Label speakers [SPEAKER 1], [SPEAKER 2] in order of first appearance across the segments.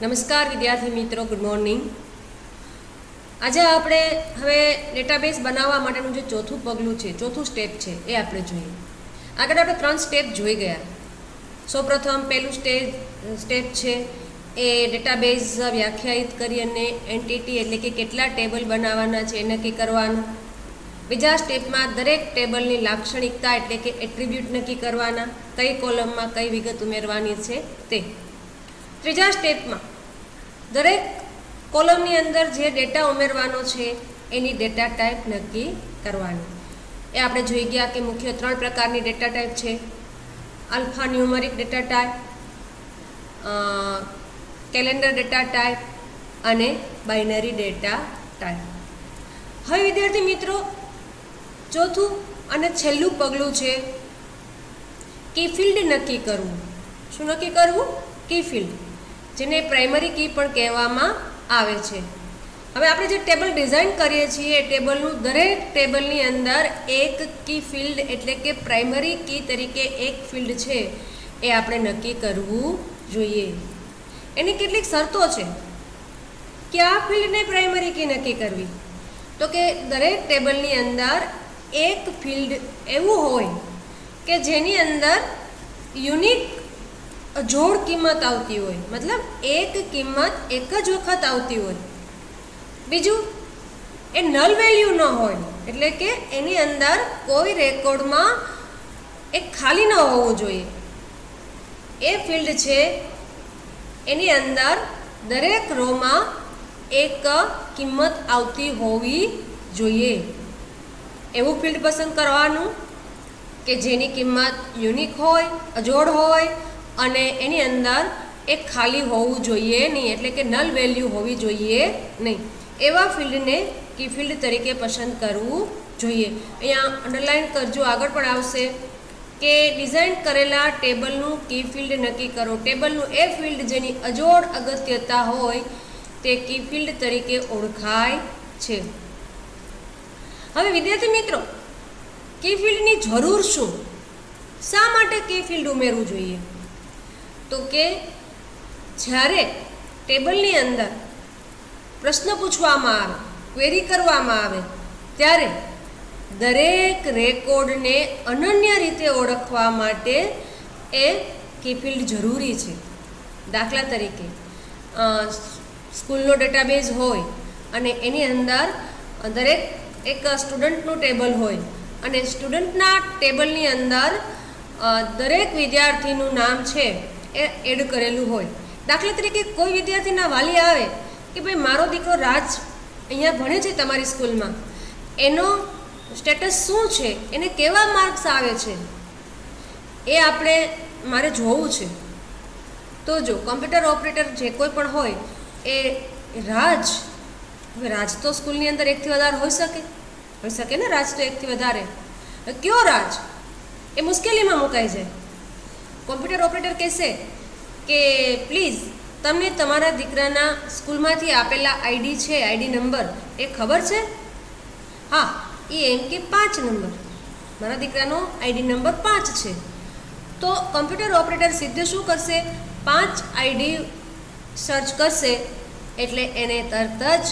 [SPEAKER 1] નમસ્કાર, વિદ્યાર્થી મિત્રો ગુડ મોર્નિંગ આજે આપણે હવે ડેટાબેઝ બનાવવા માટેનું જે ચોથું પગલું છે, ચોથું સ્ટેપ છે, એ આપણે જોઈએ. આગળ આપણે ત્રણ સ્ટેપ જોઈ ગયા. સૌપ્રથમ પહેલું સ્ટેજ સ્ટેપ છે, એ ડેટાબેઝ વ્યાખ્યાયિત કરી અને એન્ટિટી એટલે કે કેટલા ટેબલ બનાવવાના છે, એ નક્કી કરવાનું. બીજા સ્ટેપમાં દરેક ટેબલની લાક્ષણિકતા એટલે કે એટ્રીબ્યુટ નક્કી કરવાના, કઈ કોલમમાં કઈ વિગત ઉમેરવાની છે તે. ત્રીજા સ્ટેપમાં દરેક કોલમની અંદર જે ડેટા ઉમેરવાનો છે, એની ડેટા ટાઈપ નક્કી કરવાની. એ આપણે જોઈ ગયા કે મુખ્ય ત્રણ પ્રકારની ડેટા ટાઈપ છે. Alphanumeric data type calendar data type અને બાઇનરી ડેટા ટાઈપ. હવે વિદ્યાર્થી મિત્રો, ચોથું અને છેલ્લું પગલું છે કી ફિલ્ડ નક્કી કરવું. શું નક્કી કરવું? કી ફિલ્ડ. જેને પ્રાઇમરી કી પણ કહેવામાં આવે છે. હવે આપણે જે ટેબલ ડિઝાઇન કરીએ છીએ, એ ટેબલનું દરેક ટેબલની અંદર એક કી ફિલ્ડ એટલે કે પ્રાઇમરી કી તરીકે એક ફિલ્ડ છે, એ આપણે નક્કી કરવું જોઈએ. એની કેટલીક શરતો છે કે આ ફિલ્ડને પ્રાઇમરી કી નક્કી કરવી. તો કે દરેક ટેબલની અંદર એક ફિલ્ડ એવું હોય કે જેની અંદર યુનિક જોડ કિંમત આવતી હોય. મતલબ એક કિંમત એક જ વખત આવતી હોય. બીજું, એ નલ વેલ્યુ ન હોય, એટલે કે એની અંદર કોઈ રેકોર્ડમાં એ ખાલી ન હોવું જોઈએ. એ ફિલ્ડ છે, એની અંદર દરેક રોમાં એક કિંમત આવતી હોવી જોઈએ. એવું ફિલ્ડ પસંદ કરવાનું કે જેની કિંમત યુનિક હોય, અજોડ હોય અને એની અંદર એક ખાલી હોવું જોઈએ નહીં, એટલે કે નલ વેલ્યુ હોવી જોઈએ નહીં. એવા ફિલ્ડને કી ફિલ્ડ તરીકે પસંદ કરવું જોઈએ. અહીંયા અંડરલાઇન કરજો, આગળ પણ આવશે કે ડિઝાઇન કરેલા ટેબલનું કી ફિલ્ડ નક્કી કરો. ટેબલનું એ ફિલ્ડ જેની અજોડ અગત્યતા હોય તે કી ફિલ્ડ તરીકે ઓળખાય છે. હવે વિદ્યાર્થી મિત્રો, કી ફિલ્ડની જરૂર શું? શા માટે કી ફિલ્ડ ઉમેરવું જોઈએ? તો કે જ્યારે ટેબલની અંદર પ્રશ્ન પૂછવામાં આવે ક્વેરી કરવામાં આવે, ત્યારે દરેક રેકોર્ડને અનન્ય રીતે ઓળખવા માટે એ કીફિલ્ડ જરૂરી છે. દાખલા તરીકે સ્કૂલનો ડેટાબેઝ હોય અને એની અંદર દરેક એક સ્ટુડન્ટનું ટેબલ હોય અને સ્ટુડન્ટના ટેબલની અંદર દરેક વિદ્યાર્થીનું નામ છે. એ એડ કરેલું હોય. દાખલા તરીકે કોઈ વિદ્યાર્થીના વાલી આવે કે ભાઈ, મારો દીકરો રાજ અહીંયા ભણે છે તમારી સ્કૂલમાં. એનો સ્ટેટસ શું છે? એને કેવા માર્ક્સ આવે છે? એ આપણે, મારે જોવું છે. તો જો કોમ્પ્યુટર ઓપરેટર જે કોઈ પણ હોય, એ રાજ, હવે રાજ તો સ્કૂલની અંદર એકથી વધારે હોઈ શકે. હોઈ શકે ને? રાજ તો એકથી વધારે. કયો રાજ? એ મુશ્કેલીમાં મુકાઈ જાય. કોમ્પ્યુટર ઓપરેટર કહેશે કે, પ્લીઝ તમને તમારા દીકરાના સ્કૂલમાંથી આપેલા આઈડી છે, આઈડી નંબર, એ ખબર છે? હા, એ એમ કે પાંચ નંબર. મારા દીકરાનો આઈડી નંબર પાંચ છે. તો કમ્પ્યુટર ઓપરેટર સીધે શું કરશે? પાંચ આઈડી સર્ચ કરશે, એટલે એને તરત જ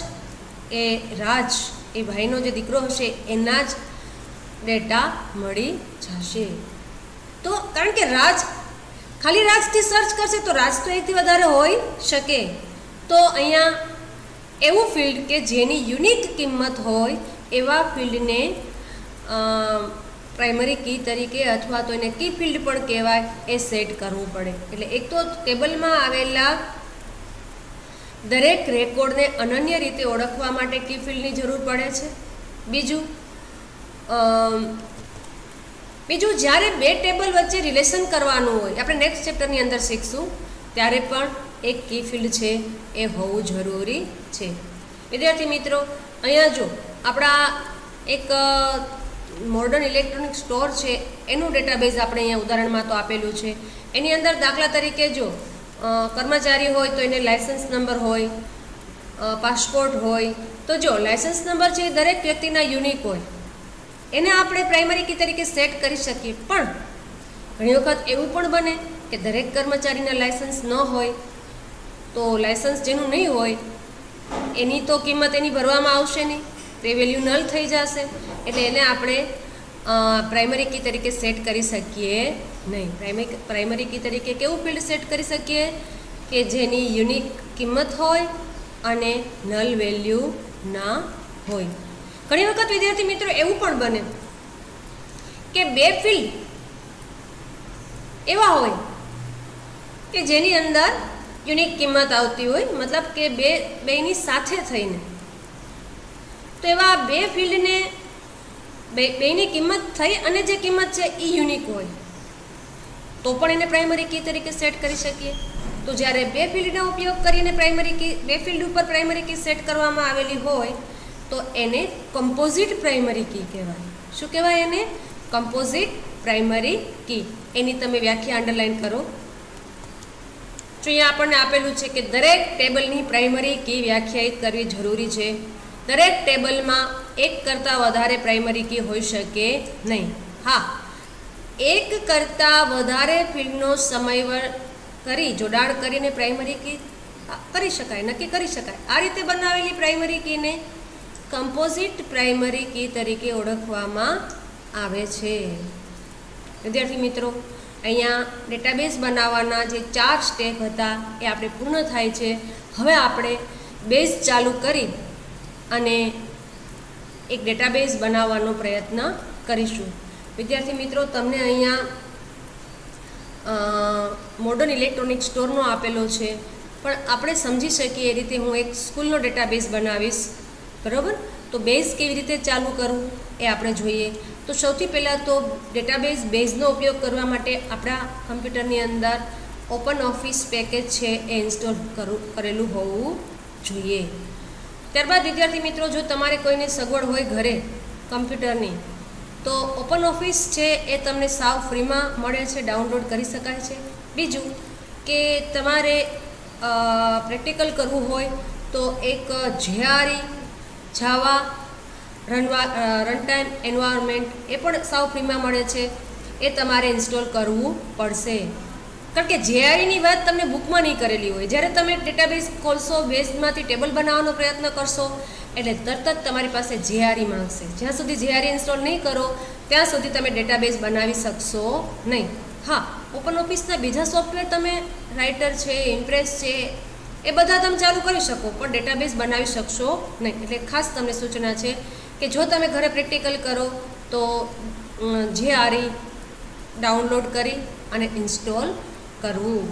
[SPEAKER 1] એ રાજ, એ ભાઈનો જે દીકરો હશે, એના જ ડેટા મળી જશે. તો કારણ કે રાજ ખાલી રાજથી સર્ચ કરશે તો રાજ તો એકથી વધારે હોઈ શકે. તો અહીંયા એવું ફિલ્ડ કે જેની યુનિક કિંમત હોય એવા ફિલ્ડને પ્રાઇમરી કી તરીકે અથવા તો એને કી ફિલ્ડ પણ કહેવાય એ સેટ કરવું પડે. એટલે એક તો ટેબલમાં આવેલા દરેક રેકોર્ડને અનન્ય રીતે ઓળખવા માટે કી ફિલ્ડની જરૂર પડે છે. બીજું બીજું, જ્યારે બે ટેબલ વચ્ચે રિલેશન કરવાનું હોય આપણે નેક્સ્ટ ચેપ્ટરની અંદર શીખશું, ત્યારે પણ એક કી ફિલ્ડ છે, એ હોવું જરૂરી છે. વિદ્યાર્થી મિત્રો, અહીંયા જો, આપણા એક મોડર્ન ઇલેક્ટ્રોનિક સ્ટોર છે, એનું ડેટાબેઝ આપણે અહીંયા ઉદાહરણમાં તો આપેલું છે. એની અંદર દાખલા તરીકે જો કર્મચારી હોય તો એને લાયસન્સ નંબર હોય પાસપોર્ટ હોય, તો જો લાયસન્સ નંબર છે એ દરેક વ્યક્તિના યુનિક હોય. એને આપણે પ્રાઇમરી કી તરીકે સેટ કરી શકીએ. પણ ઘણી વખત એવું પણ બને કે દરેક કર્મચારીના લાયસન્સ ન હોય, તો લાયસન્સ જેનું નહીં હોય, એની તો કિંમત એની ભરવામાં આવશે નહીં, તે વેલ્યુ નલ થઈ જશે. એટલે એને આપણે પ્રાઇમરી કી તરીકે સેટ કરી શકીએ નહીં. પ્રાઇમરી પ્રાઇમરી કી તરીકે કેવું ફિલ્ડ સેટ કરી શકીએ? કે જેની યુનિક કિંમત હોય અને નલ વેલ્યુ ના હોય. ઘણી વખત વિદ્યાર્થી મિત્રો એવું પણ બને કે બે ફિલ્ડ એવા હોય કે જેની અંદર યુનિક કિંમત આવતી હોય, મતલબ કે બે, બેની સાથે થઈને. તો એવા બે ફિલ્ડને બે, બેની કિંમત થઈ અને જે કિંમત છે એ યુનિક હોય. તો પણ એને પ્રાઇમરી કી તરીકે સેટ કરી શકીએ. તો જ્યારે બે ફિલ્ડનો ઉપયોગ કરીને પ્રાઇમરી કી બે ફિલ્ડ ઉપર પ્રાઇમરી કી સેટ કરવામાં આવેલી હોય તો એને કમ્પોઝિટ પ્રાઇમરી કી કહેવાય. શું કહેવાય એને? કમ્પોઝિટ પ્રાઇમરી કી એની તમે વ્યાખ્યા અંડરલાઇન કરો. જો અહીંયા આપણને આપેલું છે કે દરેક ટેબલની પ્રાઇમરી કી વ્યાખ્યાયિત કરવી જરૂરી છે. દરેક ટેબલમાં એક કરતાં વધારે પ્રાઇમરી કી હોઈ શકે નહીં. હા. એક કરતાં વધારે ફિલ્ડનો સમયવર કરી, જોડાણ કરીને પ્રાઇમરી કી કરી શકાય, નક્કી કરી શકાય. આ રીતે બનાવેલી પ્રાઇમરી કીને કમ્પોઝિટ પ્રાઇમરી કી તરીકે ઓળખવામાં આવે છે. વિદ્યાર્થી મિત્રો, અહીંયા ડેટાબેઝ બનાવવાના જે ચાર સ્ટેપ હતા એ આપણે પૂર્ણ થાય છે. હવે આપણે બેઝ ચાલુ કરી અને એક ડેટાબેઝ બનાવવાનો પ્રયત્ન કરીશું. વિદ્યાર્થી મિત્રો, તમને અહીંયા મોડર્ન ઇલેક્ટ્રોનિક સ્ટોરનો આપેલો છે. પણ આપણે સમજી શકીએ એ રીતે હું એક સ્કૂલનો ડેટાબેઝ બનાવીશ. બરાબર? તો બેઝ કેવી રીતે ચાલુ કરવું એ આપણે જોઈએ. તો સૌથી પહેલાં તો ડેટાબેઝ બેઝનો ઉપયોગ કરવા માટે આપણા કમ્પ્યુટરની અંદર ઓપન ઓફિસ પેકેજ છે એ ઇન્સ્ટોલ કરેલું હોવું જોઈએ. ત્યારબાદ વિદ્યાર્થી મિત્રો, જો તમારે કોઈની સગવડ હોય ઘરે કમ્પ્યુટરની તો ઓપન ઓફિસ છે એ તમને સાવ ફ્રીમાં મળે છે ડાઉનલોડ કરી શકાય છે. બીજું કે તમારે પ્રેક્ટિકલ કરવું હોય તો એક જેઆરઈ જાવા, રનવા રન ટાઈમ એન્વાયરમેન્ટ એ પણ સાવ ફ્રીમાં મળે છે. એ તમારે ઇન્સ્ટોલ કરવું પડશે. કારણ કે જેઆઈની વાત તમને બુકમાં નહીં કરેલી હોય. જ્યારે તમે ડેટાબેઝ ખોલશો બેઝમાંથી ટેબલ બનાવવાનો પ્રયત્ન કરશો, એટલે તરત જ તમારી પાસે જેઆરઈ માંગશે. જ્યાં સુધી જેઆરઈ ઇન્સ્ટોલ નહીં કરો, ત્યાં સુધી તમે ડેટાબેઝ બનાવી શકશો નહીં. હા, ઓપન ઓફિસના બીજા સોફ્ટવેર તમે રાઇટર છે, ઇમ્પ્રેસ છે એ બધા તમે ચાલુ કરી શકો, પણ ડેટાબેઝ બનાવી શકશો નહીં. એટલે ખાસ તમને સૂચના છે કે જો તમે ઘરે પ્રેક્ટિકલ કરો, તો જે આરી ડાઉનલોડ કરી અને ઇન્સ્ટોલ કરવું.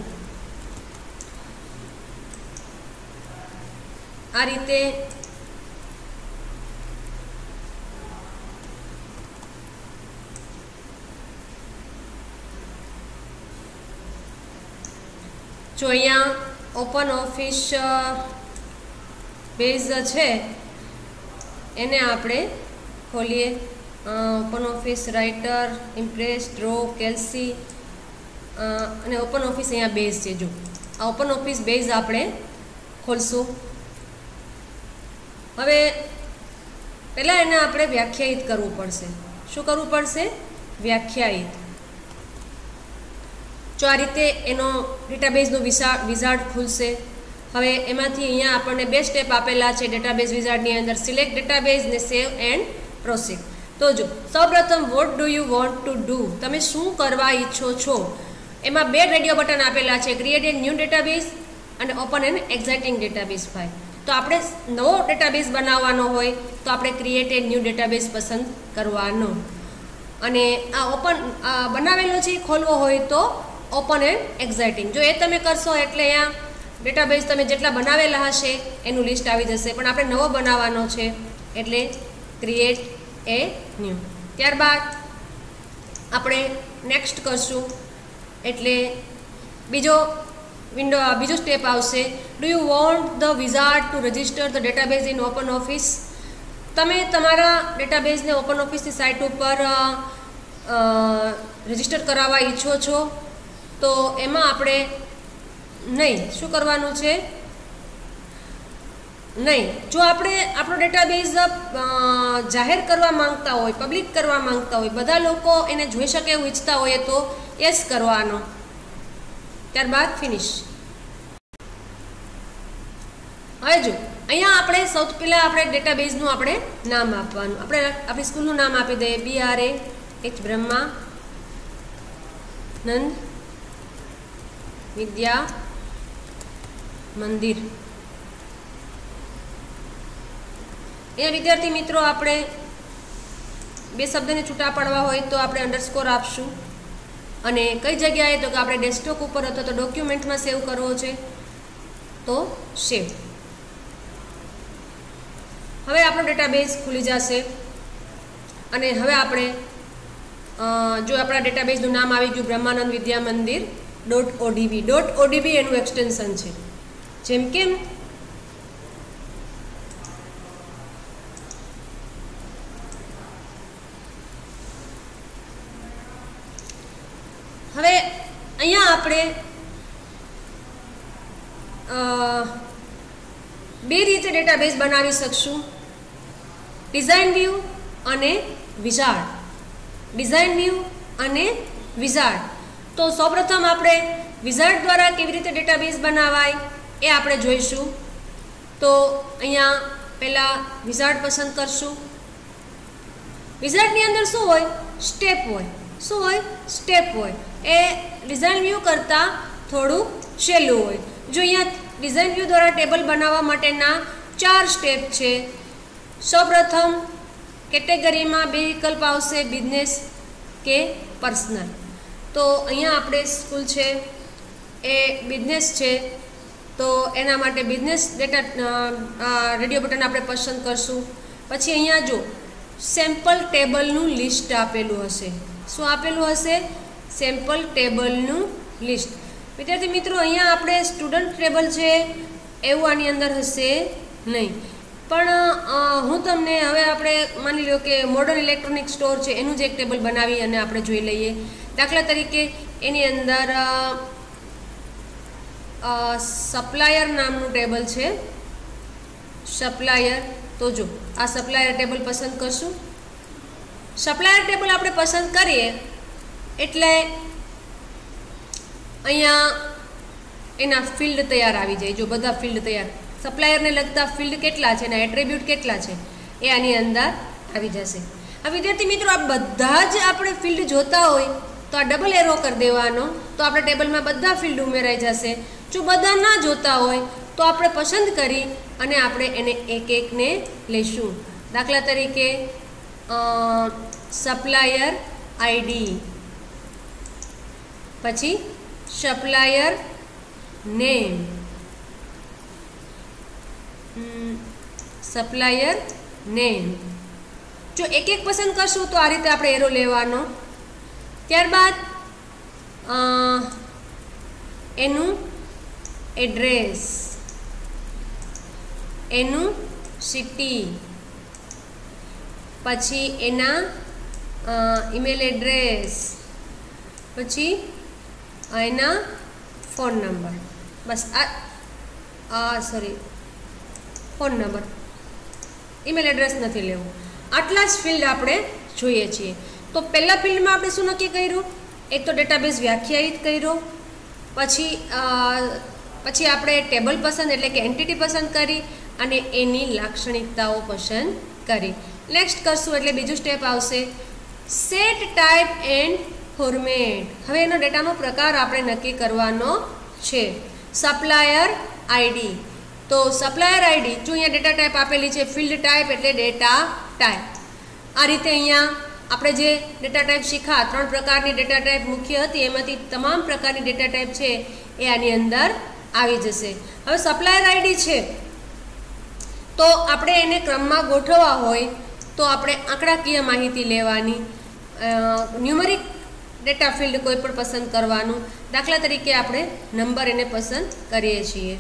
[SPEAKER 1] આ રીતે જો અહીંયા ઓપન ઓફિસ બેઝ છે, એને આપણે ખોલીએ. Open office writer impress draw Calc અને ઓપન ઓફિસ અહીંયા બેઝ છે, જો. આ ઓપન ઓફિસ બેઝ આપણે ખોલશું. હવે, પહેલાં એને આપણે વ્યાખ્યાયિત કરવું પડશે. શું કરવું પડશે? વ્યાખ્યાયિત. જો આ રીતે એનો ડેટાબેઝનો વિઝા વિઝાર્ડ ખુલશે. હવે એમાંથી અહીંયા આપણને બે સ્ટેપ આપેલા છે ડેટાબેઝ વિઝાર્ડની અંદર. સિલેક્ટ ડેટાબેઝ ને સેવ એન્ડ પ્રોસીડ તો જો, સૌપ્રથમ what do you want to do તમે શું કરવા ઈચ્છો છો? એમાં બે રેડિયો બટન આપેલા છે. ક્રિએટ એન ન્યૂ ડેટાબેઝ અને open an existing database file તો આપણે નવો ડેટાબેઝ બનાવવાનો હોય, તો આપણે ક્રિએટ એ ન્યૂ ડેટાબેઝ પસંદ કરવાનો. અને આ ઓપન બનાવેલો છે ખોલવો હોય તો ઓપન એન્ડ એક્ઝાઇટિંગ જો એ તમે કરશો એટલે અહીંયા ડેટાબેઝ તમે જેટલા બનાવેલા હશે, એનું લિસ્ટ આવી જશે. પણ આપણે નવો બનાવવાનો છે, એટલે ક્રિએટ એ ન્યૂ ત્યારબાદ આપણે નેક્સ્ટ કરશું, એટલે બીજો વિન્ડો બીજો સ્ટેપ આવશે. Do you want the wizard to register the database in open office તમે તમારા ડેટાબેઝને ઓપન ઓફિસની સાઇટ ઉપર રજિસ્ટર કરાવવા ઈચ્છો છો? તો એમાં આપણે નહીં, શું કરવાનું છે? નહીં. જો આપણે આપણો ડેટાબેઝ જાહેર કરવા માંગતા હોય પબ્લિક કરવા માંગતા હોય, બધા લોકો એને જોઈ શકે એવું ઈચ્છતા હોય તો યસ કરવાનો. ત્યારબાદ ફિનિશ હવે જો, અહીંયા આપણે સૌથી પહેલાં આપણે ડેટાબેઝનું આપણે નામ આપવાનું. આપણે આપણી સ્કૂલનું નામ આપી દઈએ. B R H Brahmanand Vidya Mandir એના વિદ્યાર્થી મિત્રો આપણે બે શબ્દને છૂટા પાડવા હોય તો આપણે અંડરસ્કોર આપશું અને કઈ જગ્યાએ તો કે આપણે ડેસ્કટોપ ઉપર અથવા તો ડોક્યુમેન્ટમાં સેવ કરવો છે તો સેવ હવે આપણો ડેટાબેઝ ખુલી જશે અને હવે આપણે જો આપણા ડેટાબેઝનું નામ આવી ગયું, બ્રહ્માનંદ વિદ્યા મંદિર ડોટ ઓડીબી ડોટ ઓડીબી એનું એક્સટેન્શન છે. જેમ કેમ? હવે અહીંયા આપણે બે રીતે ડેટાબેઝ બનાવી શકશું. ડિઝાઇન વ્યૂ અને વિઝાર્ડ ડિઝાઇન વ્યૂ અને વિઝાર્ડ તો સૌપ્રથમ આપણે વિઝાર્ડ દ્વારા કેવી રીતે ડેટાબેઝ બનાવાય એ આપણે જોઈશું. તો અહીંયા પહેલાં વિઝાર્ડ પસંદ કરશું. વિઝાર્ડની અંદર શું હોય? સ્ટેપ હોય. શું હોય? સ્ટેપ હોય. એ ડિઝાઇન વ્યૂ કરતાં થોડું સહેલું હોય. જો અહીંયા ડિઝાઇન વ્યૂ દ્વારા ટેબલ બનાવવા માટેના ચાર સ્ટેપ છે. સૌપ્રથમ કેટેગરીમાં બે વિકલ્પ આવશે બિઝનેસ કે પર્સનલ તો અહીંયા આપણે સ્કૂલ છે, એ બિઝનેસ છે. તો એના માટે બિઝનેસ ડેટા રેડિયો બટન આપણે પસંદ કરશું. પછી અહીંયા જો, સેમ્પલ ટેબલનું લિસ્ટ આપેલું હશે. શું આપેલું હશે? સેમ્પલ ટેબલનું લિસ્ટ. વિદ્યાર્થી મિત્રો, અહીંયા આપણે સ્ટુડન્ટ ટેબલ છે, એવું આની અંદર હશે નહીં. પણ હું તમને હવે આપણે માની લો કે મોડર્ન ઇલેક્ટ્રોનિક સ્ટોર છે, એનું જ એક ટેબલ બનાવી અને આપણે જોઈ લઈએ. દાખલા તરીકે એની અંદર સપ્લાયર નામનું ટેબલ છે. સપ્લાયર તો જો, આ સપ્લાયર ટેબલ પસંદ કરશું. સપ્લાયર ટેબલ આપણે પસંદ કરીએ, એટલે અહીંયા એના ફિલ્ડ તૈયાર આવી જાય. જો બધા ફિલ્ડ તૈયાર સપ્લાયરને લગતા ફિલ્ડ કેટલા છે એના એટ્રીબ્યુટ કેટલા છે, એ આની અંદર આવી જશે. આ વિદ્યાર્થી મિત્રો, આ બધા જ આપણે ફિલ્ડ જોતા હોય તો આ ડબલ એરો કરી દેવાનો. તો આપણે ટેબલમાં બધા ફિલ્ડ ઉમેરાઈ જશે. જો બધા ના જોતા હોય, તો આપણે પસંદ કરી અને આપણે એને એક એકને લઈશું દાખલા તરીકે સપ્લાયર આઈડી પછી સપ્લાયર નેમ સપ્લાયર નેમ જો એક એક પસંદ કરશું, તો આ રીતે આપણે એરો લેવાનો. ત્યારબાદ એનું એડ્રેસ. એનું સિટી. પછી એના ઈમેલ એડ્રેસ. પછી એના ફોન નંબર. બસ, આ sorry, phone number. Email address નથી લેવું. આટલા જ ફિલ્ડ આપણે જોઈએ છીએ. તો પહેલાં ફિલ્ડમાં આપણે શું નક્કી કર્યું? એક તો ડેટાબેઝ વ્યાખ્યાયિત કર્યો, પછી પછી આપણે ટેબલ પસંદ એટલે કે એન્ટિટી પસંદ કરી અને એની લાક્ષણિકતાઓ પસંદ કરી. નેક્સ્ટ કરશું એટલે બીજું સ્ટેપ આવશે. સેટ ટાઈપ એન્ડ ફોર્મેટ હવે એનો ડેટાનો પ્રકાર આપણે નક્કી કરવાનો છે. સપ્લાયર આઈડી તો સપ્લાયર આઈડી જો અહીંયા ડેટા ટાઈપ આપેલી છે ફિલ્ડ ટાઈપ એટલે ડેટા ટાઈપ આ રીતે અહીંયા આપણે જે ડેટા ટાઈપ શીખા ત્રણ પ્રકારની ડેટા ટાઈપ મુખ્ય હતી, એમાંથી તમામ પ્રકારની ડેટા ટાઈપ છે એ આની અંદર આવી જશે. હવે સપ્લાયર આઈડી છે. તો આપણે એને ક્રમમાં ગોઠવવા હોય, તો આપણે આંકડાકીય માહિતી લેવાની ન્યુમરિક ડેટા ફિલ્ડ કોઈ પણ પસંદ કરવાનું, દાખલા તરીકે આપણે નંબર એને પસંદ કરીએ છીએ.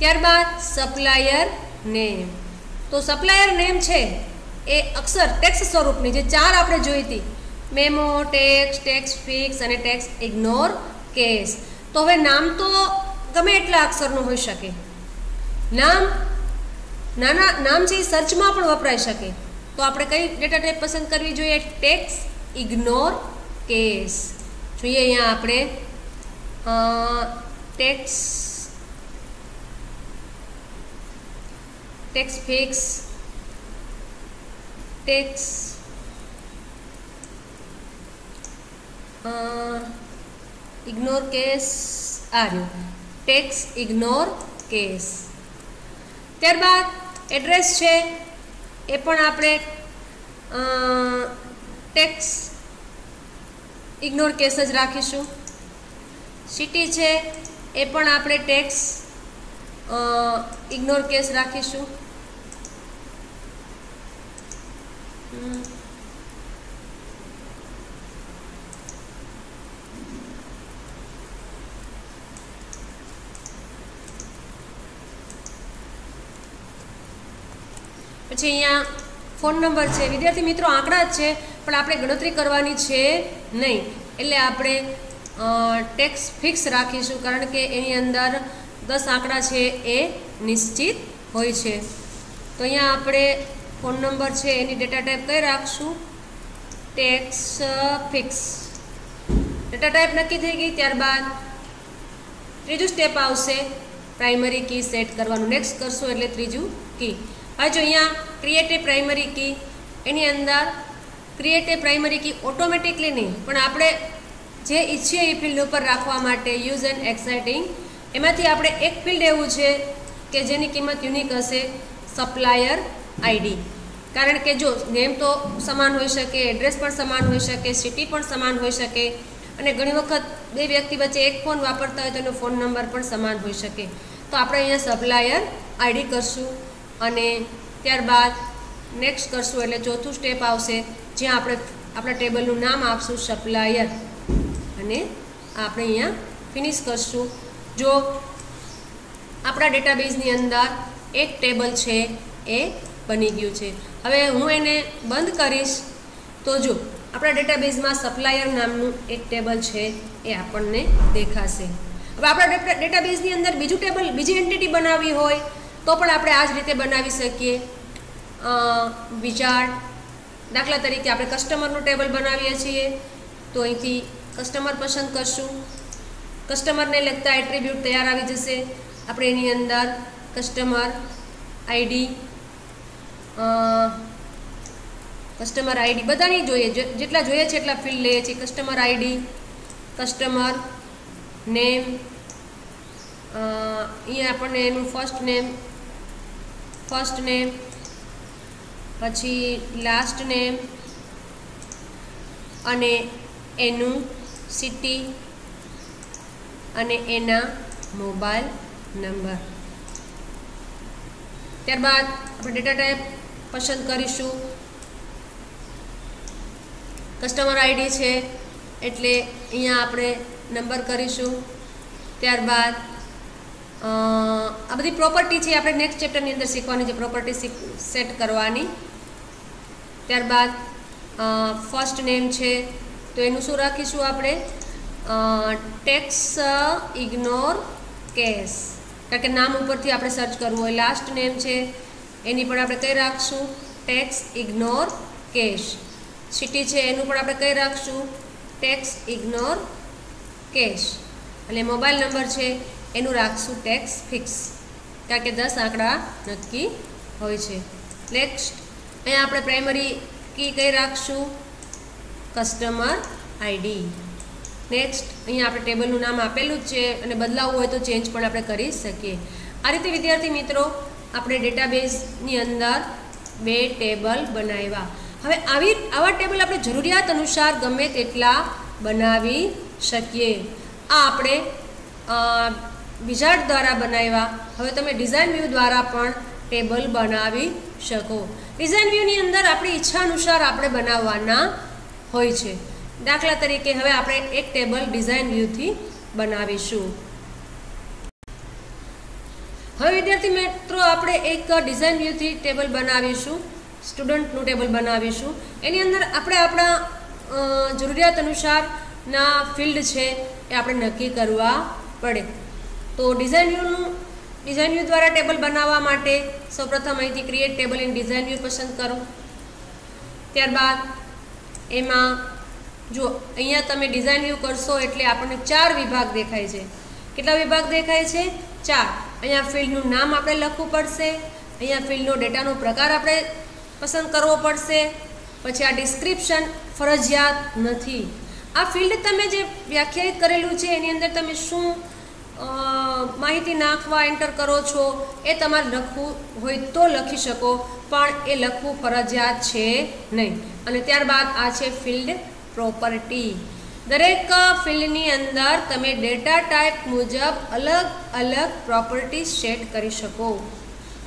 [SPEAKER 1] ત્યારબાદ સપ્લાયર નેમ તો સપ્લાયર નેમ છે. એ અક્ષર ટેક્સ સ્વરૂપની જે ચાર આપણે જોઈ હતી મેમો ટેક્સ ટેક્સ ફિક્સ અને ટેક્સ ઇગ્નોર કેસ તો હવે નામ તો ગમે એટલા અક્ષરનું હોઈ શકે. નામ, નાના, નામ છે એ સર્ચમાં પણ વપરાઈ શકે. તો આપણે કઈ ડેટા ટાઈપ પસંદ કરવી જોઈએ? ટેક્સ ઇગ્નોર કેસ જોઈએ અહીંયા આપણે. Text text fix text ignore case આ રહ્યું ટેક્સ ઇગ્નોર કેસ ત્યારબાદ એડ્રેસ છે. એ પણ આપણે ટેક્સ ઇગ્નોર કેસ જ રાખીશું. સિટી છે. એ પણ આપણે ટેક્સ ઇગ્નોર કેસ રાખીશું. પછી અહીંયા ફોન નંબર છે. વિદ્યાર્થી મિત્રો, આંકડા જ છે, પણ આપણે ગણતરી કરવાની છે નહીં. એટલે આપણે ટેક્સ ફિક્સ રાખીશું, કારણ કે એની અંદર દસ આંકડા છે એ નિશ્ચિત હોય છે. તો અહીંયા આપણે ફોન નંબર છે, એની ડેટા ટાઈપ કઈ રાખશું? ટેક્સ ફિક્સ ડેટા ટાઈપ નક્કી થઈ ગઈ ત્યારબાદ ત્રીજું સ્ટેપ આવશે પ્રાઇમરી કી સેટ કરવાનું. નેક્સ્ટ કરશું એટલે ત્રીજું કી હવે જો અહીંયા ક્રિએટ એ પ્રાઇમરી કી એની અંદર create a primary key automatically નહીં, પણ આપણે જે ઈચ્છીએ એ ફિલ્ડ ઉપર રાખવા માટે યુઝ એન્ડ એક્સાઇટિંગ એમાંથી આપણે એક ફિલ્ડ એવું છે કે જેની કિંમત યુનિક હશે સપ્લાયર આઈડી કારણ કે જો નેમ તો સમાન હોઈ શકે, એડ્રેસ પણ સમાન હોઈ શકે, સિટી પણ સમાન હોઈ શકે અને ઘણી વખત બે વ્યક્તિ વચ્ચે એક ફોન વાપરતા હોય તો એનો ફોન નંબર પણ સમાન હોઈ શકે. તો આપણે અહીંયા સપ્લાયર આઈડી કરશું અને ત્યારબાદ નેક્સ્ટ કરશું એટલે ચોથું સ્ટેપ આવશે, જ્યાં આપણે આપણા ટેબલનું નામ આપશું સપ્લાયર. અને આપણે અહીંયા ફિનિશ કરશું. જો આપણા ડેટાબેઝની અંદર એક ટેબલ છે, એ બની ગયું છે. હવે હું એને બંધ કરીશ. તો જો, આપણા ડેટાબેઝમાં સપ્લાયર નામનું એક ટેબલ છે, એ આપણને દેખાશે. હવે આપણા ડેટાબેઝની અંદર બીજું ટેબલ, બીજી એન્ટિટી બનાવવી હોય, તો પણ આપણે આ જ રીતે બનાવી શકીએ. વિચાર દાખલા તરીકે આપણે કસ્ટમરનું ટેબલ બનાવીએ છીએ, તો અહીંથી કસ્ટમર પસંદ કરશું. કસ્ટમરને લગતા એટ્રીબ્યુટ તૈયાર આવી જશે. આપણે એની અંદર કસ્ટમર આઈડી કસ્ટમર આઈડી બધાની જોઈએ. જેટલા જોઈએ છે એટલા ફિલ્ડ લઈએ છીએ. કસ્ટમર આઈડી કસ્ટમર નેમ અહીંયા આપણને એનું ફર્સ્ટ નેમ ફર્સ્ટ નેમ પછી લાસ્ટ નેમ અને એનું સિટી અને એના મોબાઈલ નંબર ત્યારબાદ આપણે ડેટા ટાઈપ પસંદ કરીશું. કસ્ટમર આઈડી છે, એટલે અહીંયા આપણે નંબર કરીશું. ત્યારબાદ આ બધી પ્રોપર્ટી છે આપણે નેક્સ્ટ ચેપ્ટરની અંદર શીખવાની છે પ્રોપર્ટી સેટ કરવાની. ત્યારબાદ ફર્સ્ટ નેમ છે, તો એનું શું રાખીશું આપણે? ટેક્સ ઇગ્નોર કેસ કારણ કે નામ ઉપરથી આપણે સર્ચ કરવું હોય. લાસ્ટ નેમ છે એની પણ આપણે કઈ રાખશું? ટેક્સ ઇગ્નોર કેશ સિટી છે, એનું પણ આપણે કઈ રાખશું? ટેક્સ ઇગ્નોર કેશ અને મોબાઈલ નંબર છે, એનું રાખશું ટેક્સ ફિક્સ કારણ કે દસ આંકડા નક્કી હોય છે. નેક્સ્ટ અહીંયા આપણે પ્રાઇમરી કી કઈ રાખશું? કસ્ટમર આઈડી નેક્સ્ટ અહીંયા આપણે ટેબલનું નામ આપેલું જ છે અને બદલાવવું હોય તો ચેન્જ પણ આપણે કરી શકીએ. આ રીતે વિદ્યાર્થી મિત્રો આપણે ડેટાબેઝની અંદર બે ટેબલ બનાવ્યા. હવે આવી, આવા ટેબલ આપણે જરૂરિયાત અનુસાર ગમે તેટલા બનાવી શકીએ. આ આપણે વિઝાર્ડ દ્વારા બનાવ્યા. હવે તમે ડિઝાઇન વ્યૂ દ્વારા પણ ટેબલ બનાવી શકો. ડિઝાઇન વ્યૂની અંદર આપણી ઈચ્છા અનુસાર આપણે બનાવવાના હોય છે. દાખલા તરીકે હવે આપણે એક ટેબલ ડિઝાઇન વ્યૂથી બનાવીશું. હવે, વિદ્યાર્થી મિત્રો, આપણે એક ડિઝાઇન વ્યૂથી ટેબલ બનાવીશું સ્ટુડન્ટનું ટેબલ બનાવીશું. એની અંદર આપણે આપણા જરૂરિયાત અનુસારના ફિલ્ડ છે એ આપણે નક્કી કરવા પડે. તો ડિઝાઇન વ્યૂનું ડિઝાઇન વ્યૂ દ્વારા ટેબલ બનાવવા માટે સૌપ્રથમ અહીંથી create table in design view પસંદ કરો. ત્યારબાદ એમાં, જો અહીંયા તમે ડિઝાઇન વ્યૂ કરશો એટલે આપણને ચાર વિભાગ દેખાય છે. કેટલા વિભાગ દેખાય છે? ચાર. અહીંયા ફિલ્ડનું નામ આપણે લખવું પડશે. અહીંયા ફિલ્ડનો ડેટાનો પ્રકાર આપણે પસંદ કરવો પડશે. પછી આ ડિસ્ક્રિપ્શન ફરજિયાત નથી. આ ફિલ્ડ તમે જે વ્યાખ્યાયિત કરેલું છે, એની અંદર તમે શું માહિતી નાખવા એન્ટર કરો છો, એ તમારે લખવું હોય તો લખી શકો, પણ એ લખવું ફરજિયાત છે નહીં. અને ત્યારબાદ આ છે ફિલ્ડ પ્રોપર્ટી દરેક ફિલ્ડની અંદર તમે ડેટા ટાઈપ મુજબ અલગ અલગ પ્રોપર્ટી સેટ કરી શકો,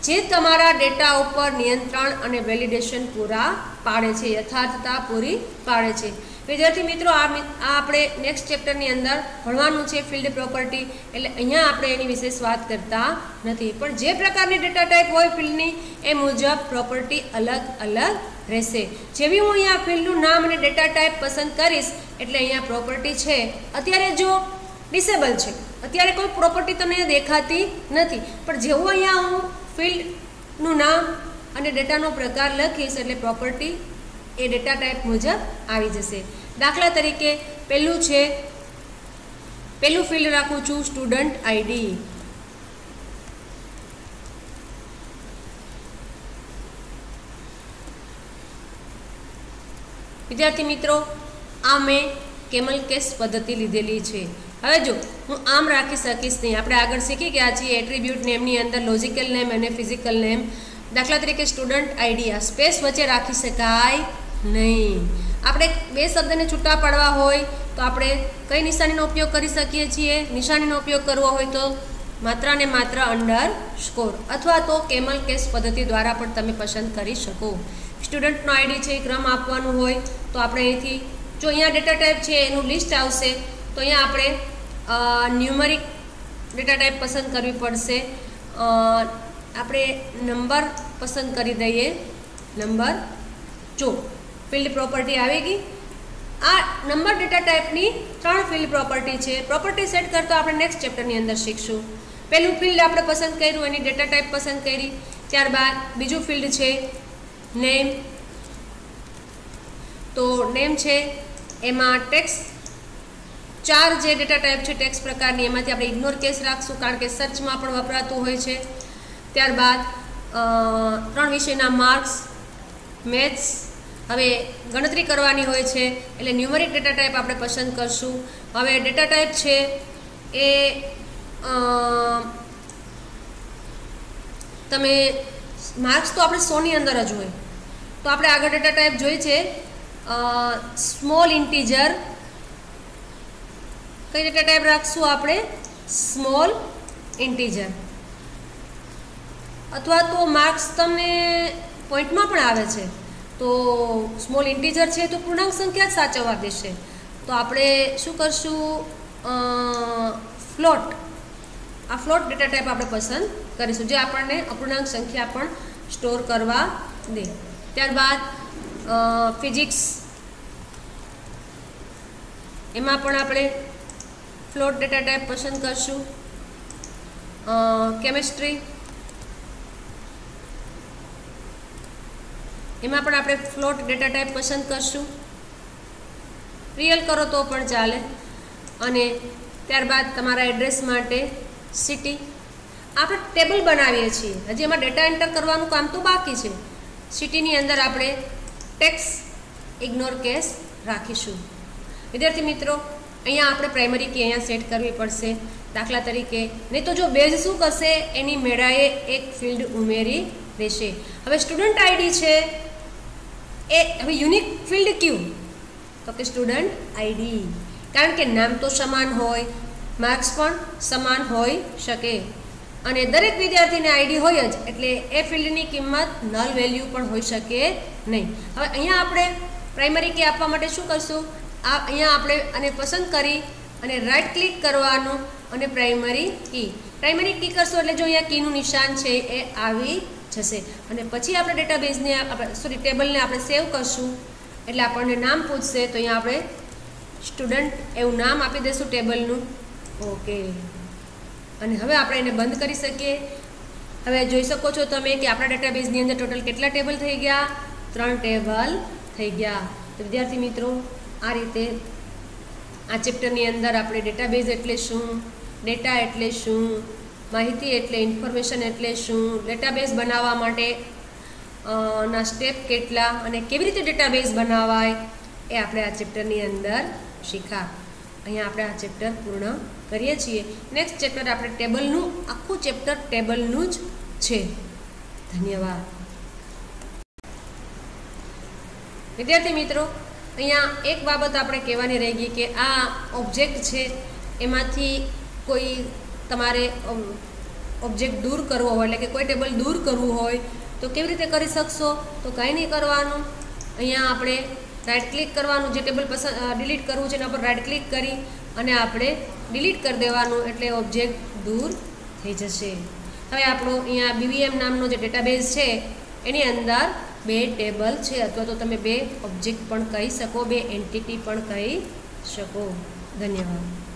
[SPEAKER 1] જે તમારા ડેટા ઉપર નિયંત્રણ અને વેલિડેશન પૂરા પાડે છે, યથાર્થતા પૂરી પાડે છે. વિદ્યાર્થી મિત્રો, આ આપણે નેક્સ્ટ ચેપ્ટરની અંદર ભણવાનું છે ફિલ્ડ પ્રોપર્ટી એટલે અહીંયા આપણે એની વિશેષ વાત કરતા નથી. પણ જે પ્રકારની ડેટા ટાઈપ હોય ફિલ્ડની, એ મુજબ પ્રોપર્ટી અલગ અલગ રહેશે. જેવી હું અહીંયા ફિલ્ડનું નામ અને ડેટા ટાઈપ પસંદ કરીશ, એટલે અહીંયા પ્રોપર્ટી છે. અત્યારે જો ડિસેબલ છે. અત્યારે કોઈ પ્રોપર્ટી તમને દેખાતી નથી. પણ જેવું અહીંયા હું ફિલ્ડનું નામ અને ડેટાનો પ્રકાર લખીશ, એટલે પ્રોપર્ટી એ ડેટા ટાઈપ મુજબ આવી જશે. દાખલા તરીકે, પહેલું છે, પહેલું ફિલ્ડ રાખું છું સ્ટુડન્ટ આઈડી વિદ્યાર્થી મિત્રો, આ મેં કેમલ કેસ પદ્ધતિ લીધેલી છે. હવે જો હું આમ રાખી શકીશ નહીં. આપણે આગળ શીખી ગયા છીએ એટ્રીબ્યુટ નેમની અંદર લોજિકલ નેમ અને ફિઝિકલ નેમ દાખલા તરીકે સ્ટુડન્ટ આઈડિયા સ્પેસ વચ્ચે રાખી શકાય નહીં. આપણે બે શબ્દને છૂટા પાડવા હોય તો આપણે કઈ નિશાનીનો ઉપયોગ કરી શકીએ છીએ? નિશાનીનો ઉપયોગ કરવો હોય તો માત્ર ને માત્ર અંડર સ્કોર અથવા તો કેમલ કેસ પદ્ધતિ દ્વારા પણ તમે પસંદ કરી શકો. સ્ટુડન્ટનો આઈડી છે, એ ક્રમ આપવાનું હોય, તો આપણે અહીંથી જો અહીંયા ડેટા ટાઈપ છે, એનું લિસ્ટ આવશે, તો અહીંયા આપણે ન્યુમરિક ડેટા ટાઈપ પસંદ કરવી પડશે. આપણે નંબર પસંદ કરી દઈએ. નંબર જો ફિલ્ડ પ્રોપર્ટી આવી ગઈ. આ નંબર ડેટા ટાઈપની ત્રણ ફિલ્ડ પ્રોપર્ટી છે. પ્રોપર્ટી સેટ કરતો આપણે નેક્સ્ટ ચેપ્ટરની અંદર શીખશું. પહેલું ફિલ્ડ આપણે પસંદ કર્યું, એની ડેટા ટાઈપ પસંદ કરી. ત્યારબાદ બીજું ફિલ્ડ છે નેમ તો નેમ છે, એમાં ટેક્સ ચાર જે ડેટા ટાઈપ છે ટેક્સ પ્રકારની, એમાંથી આપણે ઇગ્નોર કેસ રાખશું, કારણ કે સર્ચમાં પણ વપરાતું હોય છે. ત્યારબાદ ત્રણ વિષયના માર્ક્સ મેથ્સ હવે ગણતરી કરવાની હોય છે, એટલે ન્યુમરિક ડેટા ટાઈપ આપણે પસંદ કરશું. હવે ડેટા ટાઈપ છે એ તમે માર્ક્સ તો આપણે સોની અંદર જ હોય. તો આપણે આગળ ડેટા ટાઈપ જોઈ છે. સ્મોલ ઇન્ટીજર કઈ ડેટા ટાઈપ રાખશું આપણે? સ્મોલ ઇન્ટીજર અથવા તો માર્ક્સ તમને પોઈન્ટમાં પણ આવે છે. તો સ્મોલ ઇન્ટીજર છે તો પૂર્ણાંક સંખ્યા જ સાચવવા દેશે. તો આપણે શું કરશું? ફ્લોટ આ ફ્લોટ ડેટા ટાઈપ આપણે પસંદ કરીશું. જે આપણને અપૂર્ણાંક સંખ્યા પણ સ્ટોર કરવા દે. ત્યારબાદ ફિઝિક્સ. એમાં પણ આપણે ફ્લોટ ડેટા ટાઈપ પસંદ કરશું. કેમેસ્ટ્રી. એમાં પણ આપણે ફ્લોટ ડેટા ટાઈપ પસંદ કરશું. રિયલ કરો તો પણ ચાલે. અને ત્યારબાદ તમારા એડ્રેસ માટે સિટી. આપણે ટેબલ બનાવીએ છીએ. હજી એમાં ડેટા એન્ટર કરવાનું કામ તો બાકી છે. સિટીની અંદર આપણે ટેક્સ ઇગ્નોર કેસ રાખીશું. વિદ્યાર્થી મિત્રો, અહીંયા આપણે પ્રાઇમરી કી અહીંયા સેટ કરવી પડશે. દાખલા તરીકે, નહીં તો જો બેઝ શું કરશે, એની મેળાએ એક ફિલ્ડ ઉમેરી દેશે. હવે સ્ટુડન્ટ આઈડી છે, એ હવે યુનિક ફિલ્ડ ક્યુ? તો કે સ્ટુડન્ટ આઈડી કારણ કે નામ તો સમાન હોય માર્ક્સ પણ સમાન હોઈ શકે. અને દરેક વિદ્યાર્થીને આઈડી હોય જ, એટલે એ ફિલ્ડની કિંમત નલ વેલ્યુ પણ હોઈ શકે નહીં. હવે અહીંયા આપણે પ્રાઇમરી કી આપવા માટે શું કરશું? આ અહીંયા આપણે આને પસંદ કરી અને રાઇટ ક્લિક કરવાનું અને પ્રાઇમરી કી પ્રાઇમરી કી કરશો એટલે જો અહીંયા કીનું નિશાન છે એ આવી જશે. અને પછી આપણે ડેટાબેઝને આપણે સોરી ટેબલને આપણે સેવ કરશું. એટલે આપણને નામ પૂછશે, તો અહીંયા આપણે સ્ટુડન્ટ એવું નામ આપી દઈશું ટેબલનું. ઓકે અને હવે આપણે એને બંધ કરી શકીએ. હવે જોઈ શકો છો તમે કે આપણા ડેટાબેઝની અંદર ટોટલ કેટલા ટેબલ થઈ ગયા? ત્રણ ટેબલ થઈ ગયા. વિદ્યાર્થી મિત્રો, આ રીતે આ ચેપ્ટરની અંદર આપણે ડેટાબેઝ એટલે શું ડેટા એટલે શું, માહિતી એટલે ઇન્ફોર્મેશન એટલે શું ડેટાબેઝ બનાવવા માટે ના સ્ટેપ કેટલા અને કેવી રીતે ડેટાબેઝ બનાવાય, એ આપણે આ ચેપ્ટરની અંદર શીખા. અહીંયા આપણે આ ચેપ્ટર પૂર્ણ કરીએ છીએ. નેક્સ્ટ ચેપ્ટર આપણે ટેબલનું, આખું ચેપ્ટર ટેબલનું જ છે. ધન્યવાદ. વિદ્યાર્થી મિત્રો, અહીંયા એક બાબત આપણે કહેવાની રહી ગઈ કે આ ઓબ્જેક્ટ છે, એમાંથી કોઈ તમારે ઓબ્જેક્ટ દૂર કરવો હોય, એટલે કે કોઈ ટેબલ દૂર કરવું હોય, તો કેવી રીતે કરી શકશો? તો કંઈ નહીં કરવાનું. અહીંયા આપણે રાઈટ ક્લિક કરવાનું જે ટેબલ પસંદ ડિલીટ કરવું છે એના પર રાઈટ ક્લિક કરી અને આપણે ડિલીટ કરી દેવાનું એટલે ઓબ્જેક્ટ દૂર થઈ જશે. હવે આપણો અહીંયા બીવીએમ નામનો જે ડેટાબેઝ છે, એની અંદર બે ટેબલ છે અથવા તો તમે બે ઓબ્જેક્ટ પણ કહી શકો, બે એન્ટિટી પણ કહી શકો. ધન્યવાદ.